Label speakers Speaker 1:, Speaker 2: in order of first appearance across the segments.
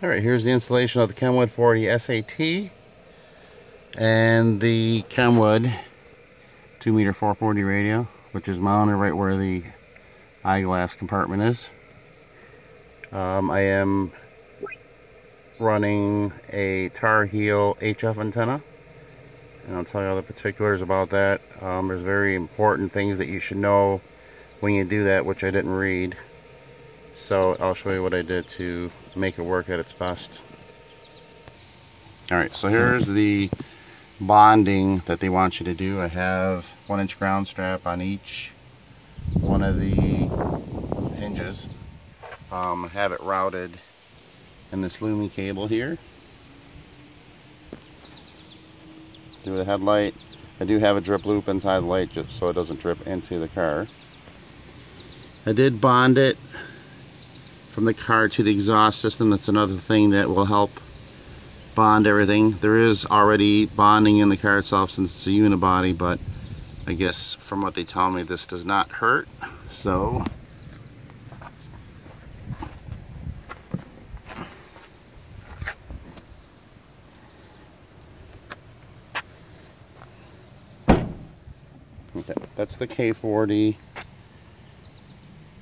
Speaker 1: Alright, here's the installation of the Kenwood 40 SAT and the Kenwood 2 meter 440 radio, which is mounted right where the eyeglass compartment is. Um, I am running a Tarheel HF antenna and I'll tell you all the particulars about that. Um, there's very important things that you should know when you do that, which I didn't read. So I'll show you what I did to make it work at its best. Alright, so here's the bonding that they want you to do. I have one inch ground strap on each one of the hinges. Um, have it routed in this Lumi cable here. Do the headlight. I do have a drip loop inside the light just so it doesn't drip into the car. I did bond it from the car to the exhaust system. That's another thing that will help bond everything. There is already bonding in the car itself since it's a unibody, but I guess from what they tell me, this does not hurt. So that's the K40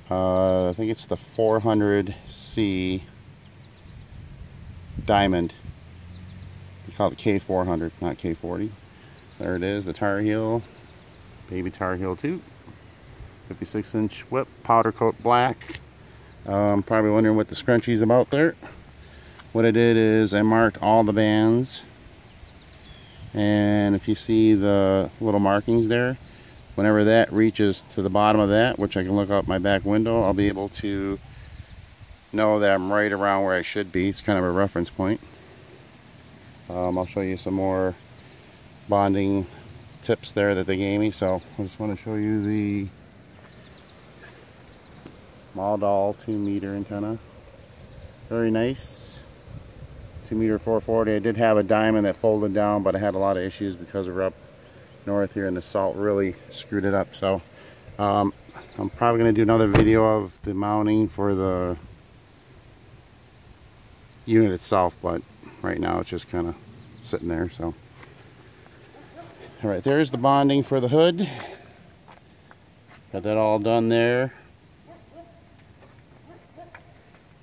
Speaker 1: uh, I think it's the 400C Diamond. We call it K400, not K40. There it is, the Tarheel, baby Tarheel 2. 56 inch whip, powder coat black. Um, probably wondering what the scrunchie's about there. What I did is I marked all the bands. And if you see the little markings there, whenever that reaches to the bottom of that, which I can look out my back window, I'll be able to know that I'm right around where I should be. It's kind of a reference point. Um, I'll show you some more bonding tips there that they gave me. So I just want to show you the Maldol 2 meter antenna. Very nice. 2 meter 440. I did have a diamond that folded down, but I had a lot of issues because we're up north here and the salt really screwed it up. So um, I'm probably going to do another video of the mounting for the unit itself but right now it's just kind of sitting there so. Alright there's the bonding for the hood. Got that all done there.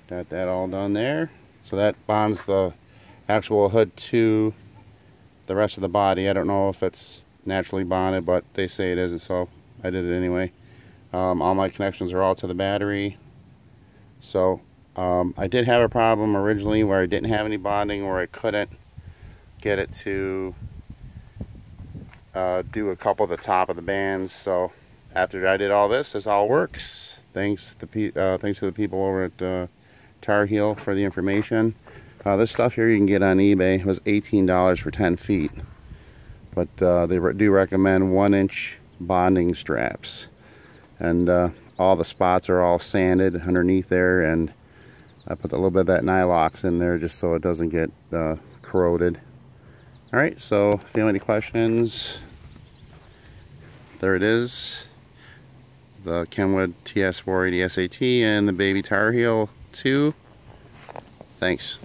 Speaker 1: Got that all done there. So that bonds the actual hood to the rest of the body. I don't know if it's naturally bonded, but they say it isn't, so I did it anyway. Um, all my connections are all to the battery. So um, I did have a problem originally where I didn't have any bonding, where I couldn't get it to uh, do a couple of the top of the bands. So after I did all this, this all works. Thanks to, uh, thanks to the people over at uh, Tarheel for the information. Uh, this stuff here you can get on eBay. It was $18 for 10 feet but uh, they do recommend one inch bonding straps. And uh, all the spots are all sanded underneath there and I put a little bit of that Noalox in there just so it doesn't get uh, corroded. Alright so if you have any questions there it is. The Kenwood TS480 SAT and the Baby Tarheel 2 thanks